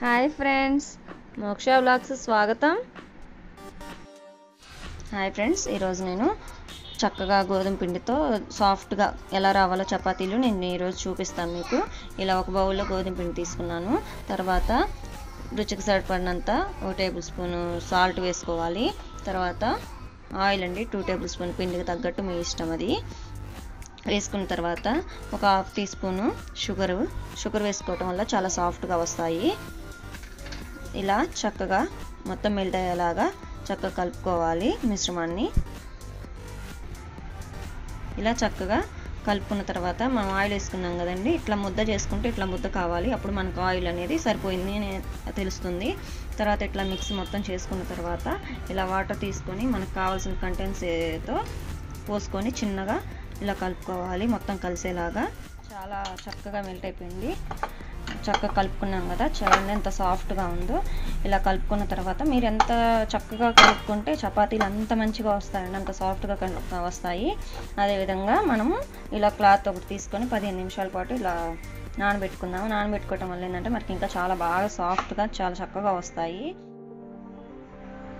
Hi friends. మోక్ష blogs స్వాగతం. Hi friends ఈరోజు నేను చక్కగా గోధుమ పిండితో సాఫ్ట్గా ఎలా రావాలో చపాతీలు నేను ఈరోజు చూపిస్తాను మీకు. ఇలా ఒక బౌల్లో గోధుమ పిండి తీసుకున్నాను. తర్వాత రుచికి సరిపడినంత ఒక టేబుల్ స్పూన్ సాల్ట్ వేసుకోవాలి. తర్వాత ఆయిల్ అండి టూ టేబుల్ స్పూన్ పిండికి తగ్గట్టు మీ ఇష్టం అది. వేసుకున్న తర్వాత ఒక half teaspoon sugar. Sugar వేసుకోవటం వల్ల చాలా సాఫ్ట్గా వస్తాయి. ఇలా చక్కగా మొత్తం మెల్ట్ అయ్యేలాగా చక్కగా కలుపుకోవాలి మిశ్రమాన్ని. ఇలా చక్కగా కలుపుకున్న తర్వాత మనం ఆయిల్ వేసుకున్నాం కదండి ఇట్లా ముద్ద చేసుకుంటే ఇట్లా ముద్ద కావాలి. అప్పుడు మనకు ఆయిల్ అనేది సరిపోయింది తెలుస్తుంది. తర్వాత ఇట్లా మిక్స్ మొత్తం చేసుకున్న తర్వాత ఇలా వాటర్ తీసుకొని మనకు కావాల్సిన కంటెంట్స్తో పోసుకొని చిన్నగా ఇలా కలుపుకోవాలి. మొత్తం కలిసేలాగా చాలా చక్కగా మెల్ట్ అయిపోయింది. చక్కగా కలుపుకున్నాం కదా. చూడండి ఎంత సాఫ్ట్గా ఉందో ఇలా కలుపుకున్న తర్వాత మీరు ఎంత చక్కగా కలుపుకుంటే చపాతీలు అంత మంచిగా వస్తాయండి అంత సాఫ్ట్గా వస్తాయి. అదేవిధంగా మనము ఇలా క్లాత్ ఒకటి తీసుకొని పదిహేను నిమిషాల పాటు ఇలా నానబెట్టుకుందాం నానబెట్టుకోవటం వల్ల ఏంటంటే మనకి ఇంకా చాలా బాగా సాఫ్ట్గా చాలా చక్కగా వస్తాయి.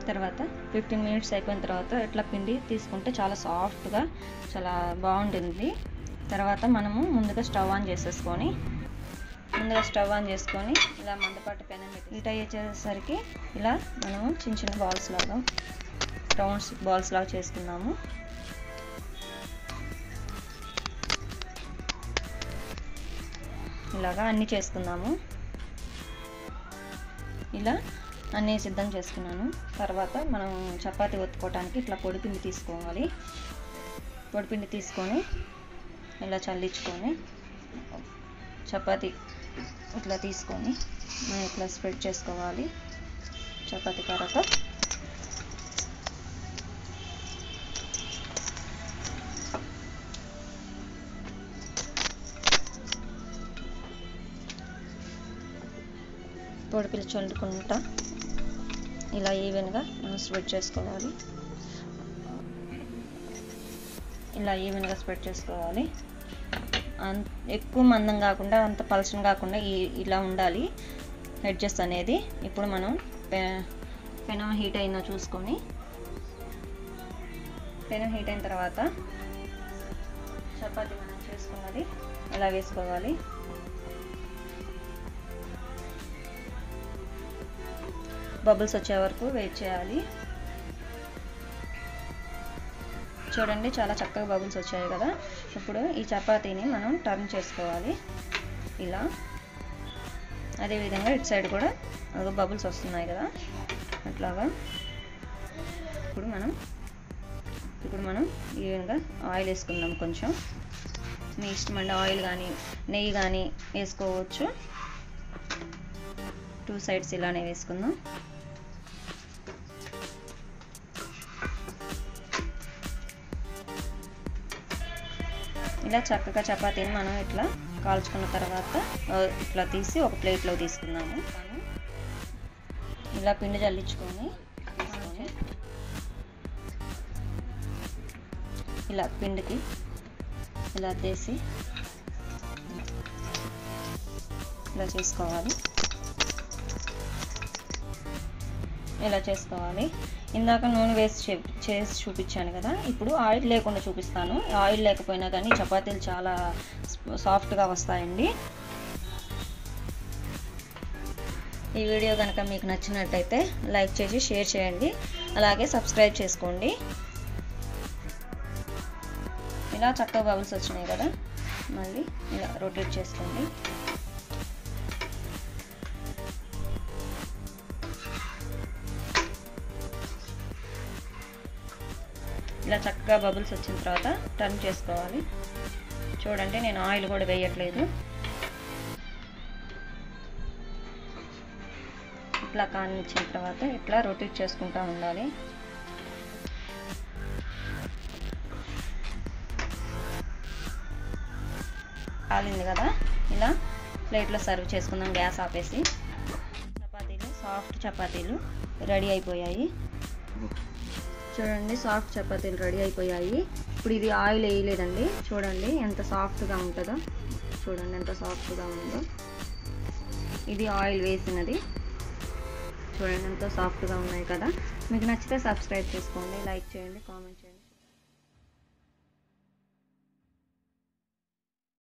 తర్వాత ఫిఫ్టీన్ మినిట్స్ అయిపోయిన తర్వాత ఇట్లా పిండి తీసుకుంటే చాలా సాఫ్ట్గా చాలా బాగుంటుంది. తర్వాత మనము ముందుగా స్టవ్ ఆన్ చేసేసుకొని ముందుగా స్టవ్ ఆన్ చేసుకొని ఇలా మందపాటి పెనం పెట్టి హీట్ అయ్యేసరికి ఇలా మనము చిన్న చిన్న బాల్స్ లాగా రౌండ్స్ బాల్స్ లాగా చేసుకున్నాము ఇలాగా అన్నీ చేసుకున్నాము ఇలా అన్నీ సిద్ధం చేసుకున్నాను. తర్వాత మనం చపాతి ఒత్తుకోవడానికి ఇట్లా పొడిపిండి తీసుకోవాలి. పొడిపిండి తీసుకొని ఇలా చల్లించుకొని చపాతీ ఇట్లా తీసుకొని మనం ఇట్లా స్ప్రెడ్ చేసుకోవాలి. చపాతి కర్రతో పొడిపిల్లి చల్లుకుంటా. ఇలా ఈవెన్గా మనం స్ప్రెడ్ చేసుకోవాలి. ఇలా ఈవెన్గా స్ప్రెడ్ చేసుకోవాలి. ఎక్కువ మందం కాకుండా అంత పలచన కాకుండా ఇలా ఉండాలి. హెడ్జెస్ అనేది ఇప్పుడు మనం పెనం హీట్ అయిందో చూసుకొని. పెనం హీట్ అయిన తర్వాత చపాతి మనం చేసుకున్నది ఇలా వేసుకోవాలి? బబుల్స్ వచ్చే వరకు వెయిట్ చేయాలి. చూడండి చాలా చక్కగా బబుల్స్ వచ్చాయి కదా. ఇప్పుడు ఈ చపాతీని మనం టర్న్ చేసుకోవాలి. ఇలా. అదేవిధంగా ఇటు సైడ్ కూడా అదో బబుల్స్ వస్తున్నాయి కదా. అట్లాగా. ఇప్పుడు మనం ఇప్పుడు మనం ఈ విధంగా ఆయిల్ వేసుకుందాం కొంచెం. మీ ఇష్టం అండి ఆయిల్ కానీ నెయ్యి కానీ వేసుకోవచ్చు. టూ సైడ్స్ ఇలానే వేసుకుందాం. ఇలా చక్కగా చపాతీని మనం ఇట్లా కాల్చుకున్న తర్వాత ఇట్లా తీసి ఒక ప్లేట్లో తీసుకుందాము. ఇలా పిండి జల్లించుకొని తీసుకొని ఇలా పిండికి ఇలా తీసి ఇలా చేసుకోవాలి. ఇలా చేసుకోవాలి. ఇందాక నూనె వేసి చేసి చూపించాను కదా ఇప్పుడు ఆయిల్ లేకుండా చూపిస్తాను. ఆయిల్ లేకపోయినా కానీ చపాతీలు చాలా సాఫ్ట్గా వస్తాయండి. ఈ వీడియో కనుక మీకు నచ్చినట్టయితే లైక్ చేసి షేర్ చేయండి. అలాగే సబ్స్క్రైబ్ చేసుకోండి. ఇలా చక్కగా బబుల్స్ వచ్చినాయి కదా మళ్ళీ ఇలా రొటేట్ చేసుకోండి. ఇలా చక్కగా బబుల్స్ వచ్చిన తర్వాత టర్న్ చేసుకోవాలి. చూడండి నేను ఆయిల్ కూడా వేయట్లేదు. ఇట్లా కానిచ్చిన తర్వాత ఇట్లా రొటీట్ చేసుకుంటూ ఉండాలి. కాలింది కదా? ఇలా ప్లేట్లో సర్వ్ చేసుకుందాం గ్యాస్ ఆపేసి. చపాతీలు సాఫ్ట్ చపాతీలు రెడీ అయిపోయాయి. చూడండి సాఫ్ట్ చపాతీలు రెడీ అయిపోయాయి. ఇప్పుడు ఇది ఆయిల్ వేయలేదండి. చూడండి ఎంత సాఫ్ట్గా ఉంటుందో. చూడండి ఎంత సాఫ్ట్గా ఉందో. ఇది ఆయిల్ వేసినది. చూడండి ఎంతో సాఫ్ట్గా ఉన్నాయి కదా. మీకు నచ్చితే సబ్స్క్రైబ్ చేసుకోండి లైక్ చేయండి కామెంట్ చేయండి.